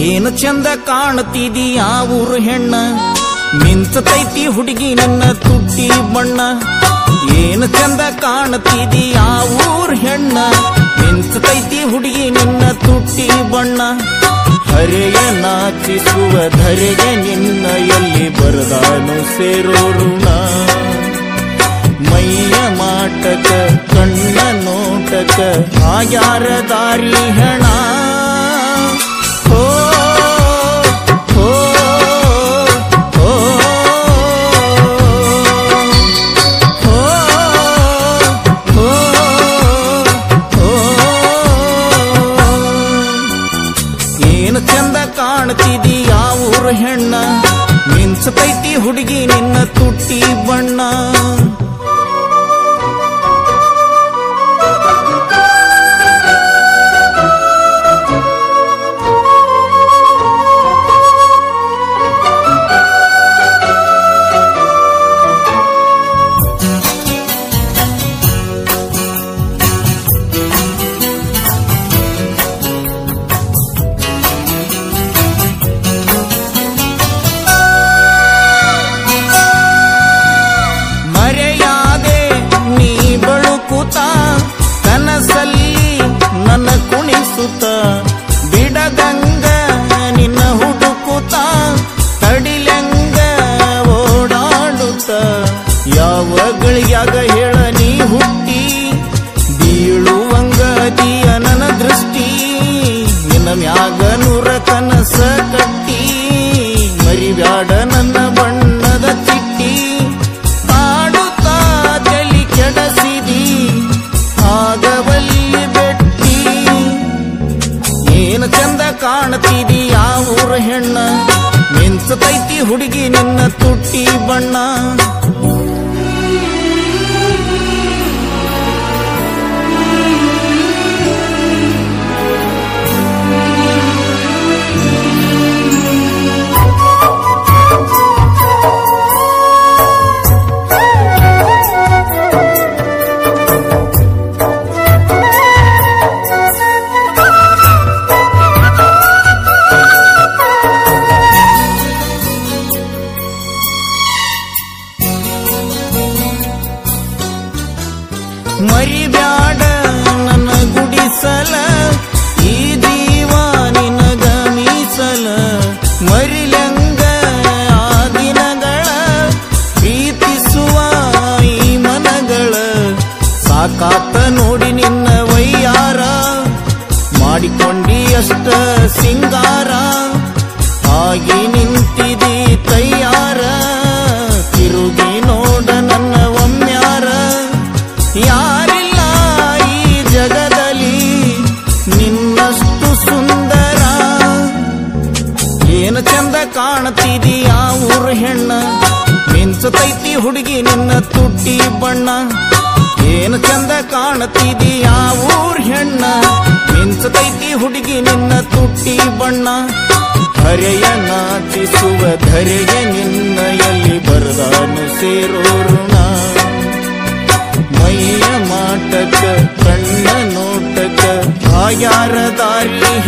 ಏನು ಚಂದ ಕಾಣ್ತಿದಿ ಆ ಊರು ಹೆಣ್ಣ? ಮಿಂಚತೈತಿ ಹುಡುಗಿ ನನ್ನ ತುಟ್ಟಿ ಬಣ್ಣ. ಏನು ಚಂದ ಕಾಣ್ತಿದಿ ಆ ಊರು ಹೆಣ್ಣ? ಮಿಂಚತೈತಿ ಹುಡುಗಿ ನಿನ್ನ ತುಟ್ಟಿ ಬಣ್ಣ. ಹರೆಯ ನಾಚಿಸುವ ಧರೆಗೆ ನಿನ್ನ ಎಲ್ಲಿ ಬರದಾನು ಸೇರೋ ಋಣ ಮೈಯ ಮಾಟಕ, ಕಣ್ಣ ನೋಟಕ ಆಗ್ಯಾರ ದಾರಿ ಕಾಣ್ತಿದಿ ಯಾವ ಊರು ಹೆಣ್ಣ. ಮಿಂಚತೈತಿ ಹುಡುಗಿ ನಿನ್ನ ತುಟ್ಟಿ ಬಣ್ಣ. ಯಾವ ಗಳಿಯಾಗ ಹೇಳ ನೀ ಹುಟ್ಟಿ ಬೀಳುವಂಗ ನನ್ನ ದೃಷ್ಟಿ, ನಿನ್ನ ಮ್ಯಾಗ ನೂರ ಕನಸ ಕಟ್ಟಿ, ಮರಿಬ್ಯಾಡ ನನ್ನ ಬಣ್ಣದ ಚಿಟ್ಟಿ. ಆಡುತ್ತಾ ತಲಿ ಕೆಡಸಿದಿ ಆಗವಲ್ಲಿ ಬೆಟ್ಟಿ. ಏನು ಚಂದ ಕಾಣ್ತಿದಿ ಯಾವೂರ ಹೆಣ್ಣ, ಮಿಂಚತೈತಿ ಹುಡುಗಿ ನಿನ್ನ ತುಟ್ಟಿ ಬಣ್ಣ. ಮರಿಬ್ಯಾಡ ನನ್ನ ಗುಡಿಸಲ, ಈ ಜೀವ ನಿನಗ ಮೀಸಲ. ಮರಿಲಂಗ ಆ ದಿನಗಳ ಪ್ರೀತಿಸುವ ಮನಗಳ. ಸಾಕಾತ ನೋಡಿ ನಿನ್ನ ವೈಯಾರ ಮಾಡಿಕೊಂಡಿ ಅಷ್ಟ ಸಿಂಗಾರ. ಆಗಿ ನಿಂತಿದಿ ಚಂದ ಕಾಣ್ತಿದಿ ಆ ಊರ ಹೆಣ್ಣ? ಮಿಂಚತೈತಿ ಹುಡುಗಿ, ನಿನ್ನ ತುಟ್ಟಿ ಬಣ್ಣ. ಏನು ಚಂದ ಕಾಣ್ತಿದಿ ಆ ಊರ್ ಹೆಣ್ಣ? ಮಿಂಚತೈತಿ ಹುಡುಗಿ, ನಿನ್ನ ತುಟ್ಟಿ ಬಣ್ಣ. ಹರೆಯ ನಾಚಿಸುವ ಧರೆಗೆ ನಿನ್ನ ಎಲ್ಲಿ ಬರದಾನು ಸೇರೋ ಋಣ ಮೈಯ ಮಾಟಕ, ಕಣ್ಣ ನೋಟಕ ಆಯಾರ ದಾರಿ